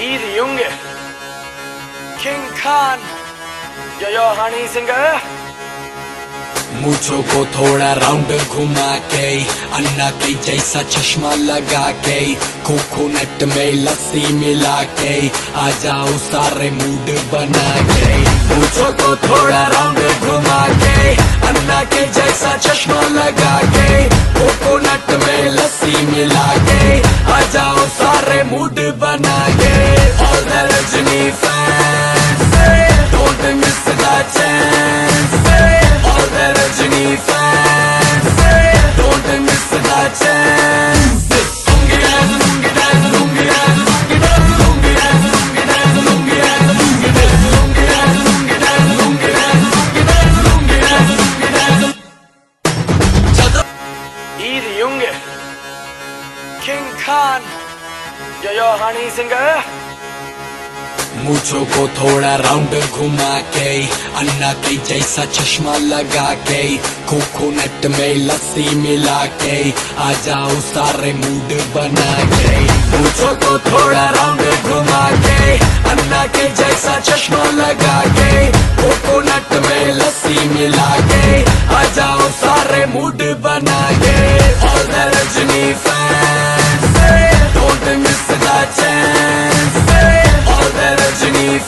The Junge. King Khan. Yo yo, honey singer. मूछों को थोड़ा round घुमा के, अन्ना के जैसा चश्मा लगा के कोकोनट में लस्सी मिला के, आ जाओ सारे मूड बना के मूछों को थोड़ा राउंड घुमा के, अन्ना के जैसा चश्मा लगा के कोकोनट में लस्सी मिला के, आ जाओ सारे मूड बना King Khan. Yo yo, honey, singer. मूछों को थोड़ा राउंड घुमा के, अन्ना के जैसा चश्मा लगा के कोकोनट में लस्सी मिला के, आ जाओ सारे मूड बना के मूछों को थोड़ा राउंड घुमा के, अन्ना के जैसा चश्मा लगा के कोकोनट में लस्सी मिला के, आ जाओ chance All that I need